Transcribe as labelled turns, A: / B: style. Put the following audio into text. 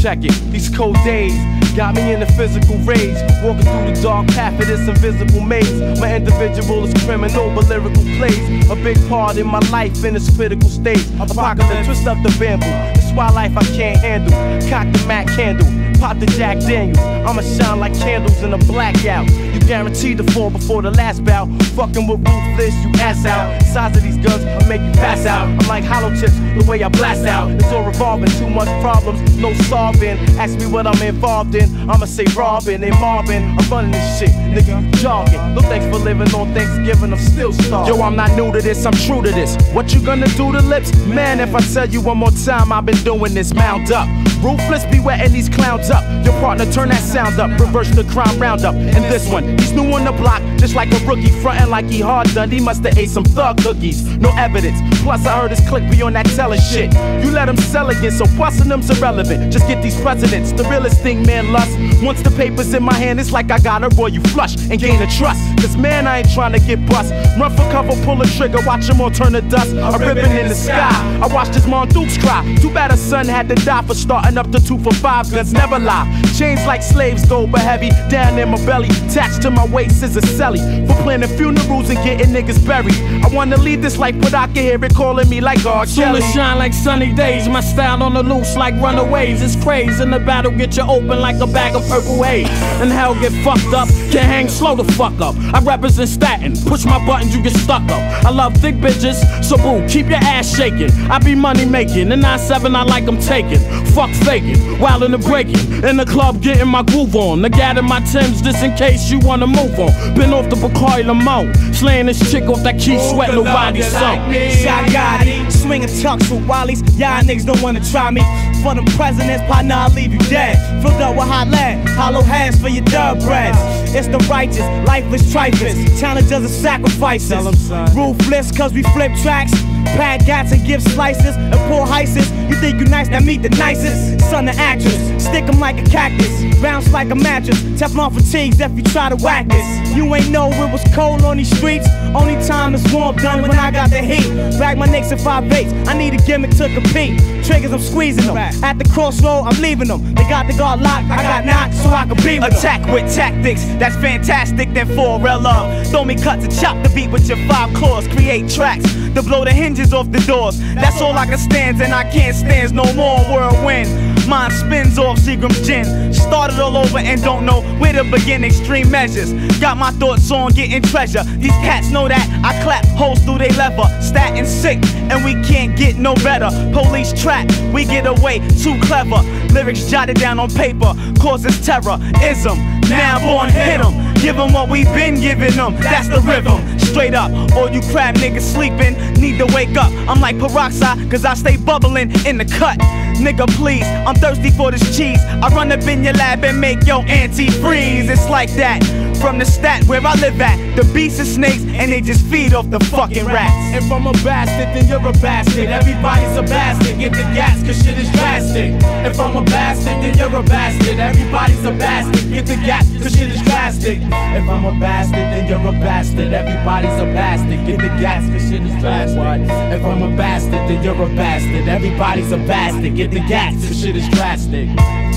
A: Check it, these cold days got me in a physical rage. Walking through the dark path of this invisible maze. My individual is criminal, but lyrical plays a big part in my life in this critical stage. Apocalypse, twist up the bamboo. This why life I can't handle. Cock the Mac candle, pop the Jack Daniels. I'ma shine like candles in a blackout. You guaranteed to fall before the last bout. Fucking with ruthless, you ass out. Size of these guns, I make you pass out. I'm like hollow tips, the way I blast out. It's all revolving, too much problems, no solving. Ask me what I'm involved in, I'ma say robbing and mobbing. I'm running this shit, nigga, you jogging. No thanks for living on Thanksgiving, I'm still starving.
B: Yo, I'm not new to this, I'm true to this. What you gonna do to lips? Man, if I tell you one more time, I've been doing this, mount up. Ruthless be wetting these clowns up. Your partner turn that sound up, reverse the crime roundup. And this one, he's new on the block, just like a rookie, frontin' like he hard done. He musta ate some thug cookies, no evidence. Plus, I heard his click be on that telling shit. You let him sell again, so bustin' them's irrelevant. Just get these presidents. The realest thing, man, lust. Once the paper's in my hand, it's like I got a royal flush and gain a trust. Cause man, I ain't trying to get bust. Run for cover, pull a trigger, watch them all turn to dust. A ribbon in the sky. I watched his mom Dukes cry. Too bad her son had to die for starting up to two for five guns. Never lie. Chains like slaves go, but heavy down in my belly. Attached to my waist is a celly. For planning funerals and getting niggas buried. I wanna leave this life, but I can hear it calling me like God
C: Soon as shine like sunny days. My style on the loose like runaways. It's crazy. In the battle, get you open like a bag of purple haze. And hell, get fucked up. Can't hang slow the fuck up. I represent Staten. Push my buttons, you get stuck up. I love thick bitches, so boo, keep your ass shaking. I be money making. And 9-7, I like them taking. Fuck faking. While in the breaking. In the club, getting my groove on. Gat in my Timbs, just in case you wanna move on. Been off the Bacardi Limón. Slaying this chick off that key sweat, nobody song.
D: Shot Gotti, swinging tucks with Wallies. Y'all niggas don't wanna try me. For them presidents, partner, I'll leave you dead. Filled up with hot lead, hollow hands for your thoroughbreds. It's the righteous, lifeless trifles. Talent doesn't sacrifices. Ruthless, cause we flip tracks. Pad gats and give slices and pour heises. You think you nice, now meet the nicest. Son of actress, stick 'em like a cactus. Bounce like a mattress. Teflon fatigues if you try to whack this. You ain't know it was cold on these streets. Only time it's warm done when I got the heat. Bag my nicks in five eights. I need a gimmick to compete. Triggers, I'm squeezing them. At the crossroad, I'm leaving them. They got the guard locked, I got knocked so I can be with 'em.
E: Attack with tactics, that's fantastic. Then for real love, throw me cuts and chop the beat with your five claws. Create tracks to blow the hinges off the doors. That's all I can stand, and I can't stand no more whirlwind. Mine spins off Seagram's gin. Started all over and don't know where to begin. Extreme measures. Got my thoughts on getting treasure. These cats know that I clap holes through they leather. Staten sick, and we can't get no better. Police trap, we get away too clever. Lyrics jotted down on paper causes terror. Ism, now born hit 'em. Give 'em what we've been giving them. That's the rhythm. Straight up, all you crab niggas sleeping need to wake up. I'm like peroxide, cause I stay bubbling in the cut. Nigga, please, I'm thirsty for this cheese. I run up in your lab and make your anti-freeze. It's like that. From the stat where I live at, the beasts are snakes and they just feed off the fucking rats.
A: If I'm a bastard, then you're a bastard. Everybody's a bastard. Get the gas, cause shit is drastic. If I'm a bastard, then you're a bastard. Everybody's a bastard. Get the gas, cause shit is drastic. If I'm a bastard, then you're a bastard. Everybody's a bastard. Get the gas, cause shit is drastic. If I'm a bastard, then you're a bastard. Everybody's a bastard. Get the gas, cause shit is drastic.